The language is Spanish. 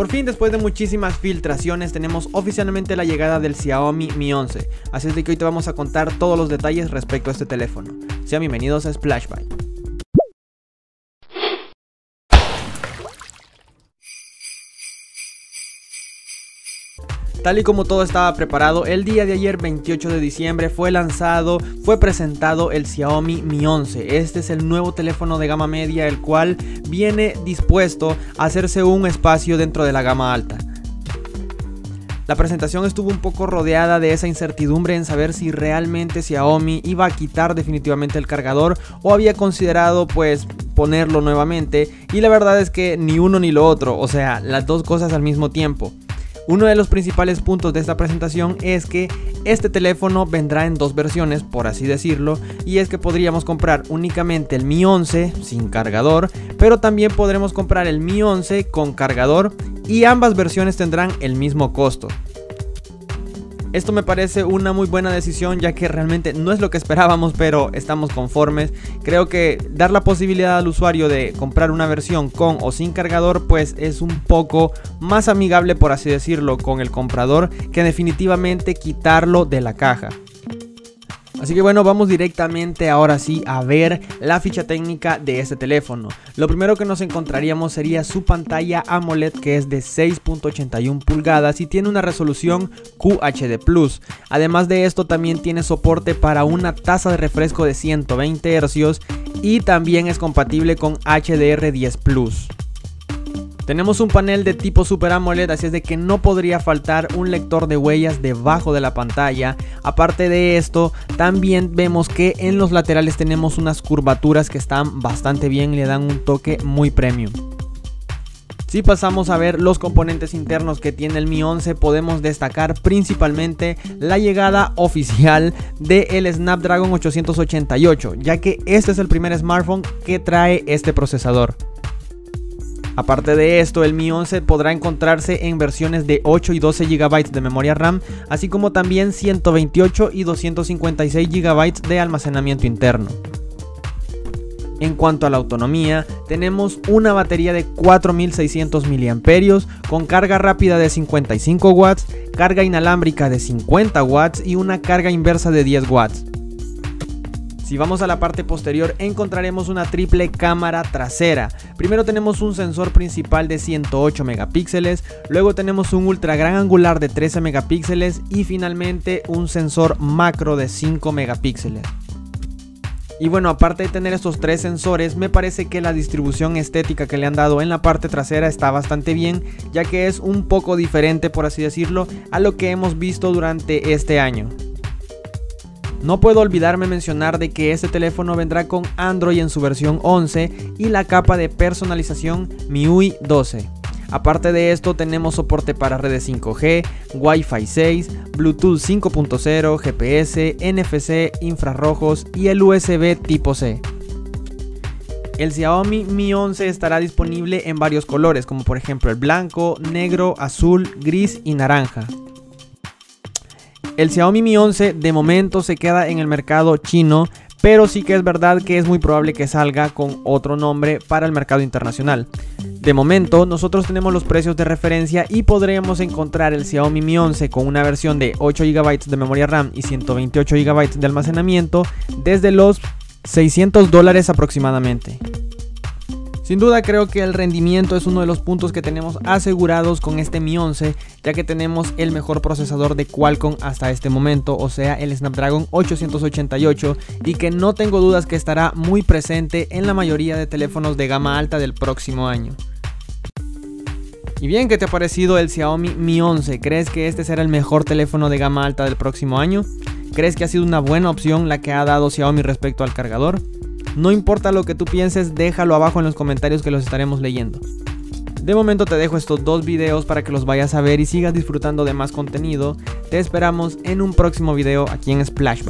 Por fin, después de muchísimas filtraciones, tenemos oficialmente la llegada del Xiaomi Mi 11. Así es de que hoy te vamos a contar todos los detalles respecto a este teléfono. Sean bienvenidos a Splash Tal y como todo estaba preparado, el día de ayer 28 de diciembre fue lanzado, fue presentado el Xiaomi Mi 11. Este es el nuevo teléfono de gama media, el cual viene dispuesto a hacerse un espacio dentro de la gama alta. La presentación estuvo un poco rodeada de esa incertidumbre en saber si realmente Xiaomi iba a quitar definitivamente el cargador o había considerado pues ponerlo nuevamente y la verdad es que ni uno ni lo otro, o sea, las dos cosas al mismo tiempo. Uno de los principales puntos de esta presentación es que este teléfono vendrá en dos versiones, por así decirlo, y es que podríamos comprar únicamente el Mi 11 sin cargador, pero también podremos comprar el Mi 11 con cargador y ambas versiones tendrán el mismo costo. Esto me parece una muy buena decisión ya que realmente no es lo que esperábamos, pero estamos conformes. Creo que dar la posibilidad al usuario de comprar una versión con o sin cargador pues es un poco más amigable por así decirlo con el comprador que definitivamente quitarlo de la caja. Así que bueno, vamos directamente ahora sí a ver la ficha técnica de este teléfono. Lo primero que nos encontraríamos sería su pantalla AMOLED que es de 6.81 pulgadas y tiene una resolución QHD+. Además de esto también tiene soporte para una tasa de refresco de 120 Hz y también es compatible con HDR10 tenemos un panel de tipo Super AMOLED, así es de que no podría faltar un lector de huellas debajo de la pantalla. Aparte de esto, también vemos que en los laterales tenemos unas curvaturas que están bastante bien y le dan un toque muy premium. Si pasamos a ver los componentes internos que tiene el Mi 11, podemos destacar principalmente la llegada oficial del Snapdragon 888, ya que este es el primer smartphone que trae este procesador. Aparte de esto, el Mi 11 podrá encontrarse en versiones de 8 y 12 GB de memoria RAM, así como también 128 y 256 GB de almacenamiento interno. En cuanto a la autonomía, tenemos una batería de 4600 mAh con carga rápida de 55 watts, carga inalámbrica de 50 watts y una carga inversa de 10 watts. Si vamos a la parte posterior encontraremos una triple cámara trasera. Primero tenemos un sensor principal de 108 megapíxeles, luego tenemos un ultra gran angular de 13 megapíxeles y finalmente un sensor macro de 5 megapíxeles. Y bueno, aparte de tener estos tres sensores, me parece que la distribución estética que le han dado en la parte trasera está bastante bien, ya que es un poco diferente, por así decirlo, a lo que hemos visto durante este año. No puedo olvidarme mencionar de que este teléfono vendrá con Android en su versión 11 y la capa de personalización MIUI 12. Aparte de esto tenemos soporte para redes 5G, Wi-Fi 6, Bluetooth 5.0, GPS, NFC, infrarrojos y el USB tipo C. El Xiaomi Mi 11 estará disponible en varios colores como por ejemplo el blanco, negro, azul, gris y naranja. El Xiaomi Mi 11 de momento se queda en el mercado chino, pero sí que es verdad que es muy probable que salga con otro nombre para el mercado internacional. De momento, nosotros tenemos los precios de referencia y podremos encontrar el Xiaomi Mi 11 con una versión de 8 GB de memoria RAM y 128 GB de almacenamiento desde los 600 dólares aproximadamente. Sin duda creo que el rendimiento es uno de los puntos que tenemos asegurados con este Mi 11, ya que tenemos el mejor procesador de Qualcomm hasta este momento, o sea el Snapdragon 888, y que no tengo dudas que estará muy presente en la mayoría de teléfonos de gama alta del próximo año. Y bien, ¿qué te ha parecido el Xiaomi Mi 11? ¿Crees que este será el mejor teléfono de gama alta del próximo año? ¿Crees que ha sido una buena opción la que ha dado Xiaomi respecto al cargador? No importa lo que tú pienses, déjalo abajo en los comentarios que los estaremos leyendo. De momento te dejo estos dos videos para que los vayas a ver y sigas disfrutando de más contenido. Te esperamos en un próximo video aquí en Splash